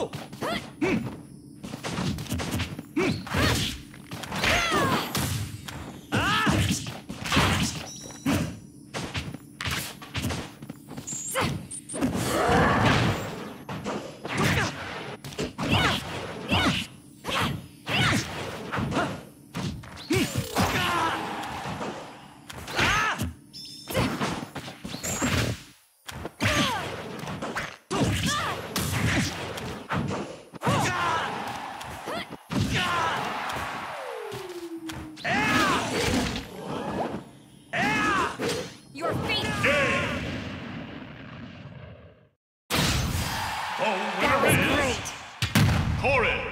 Sick! The winner is Corin.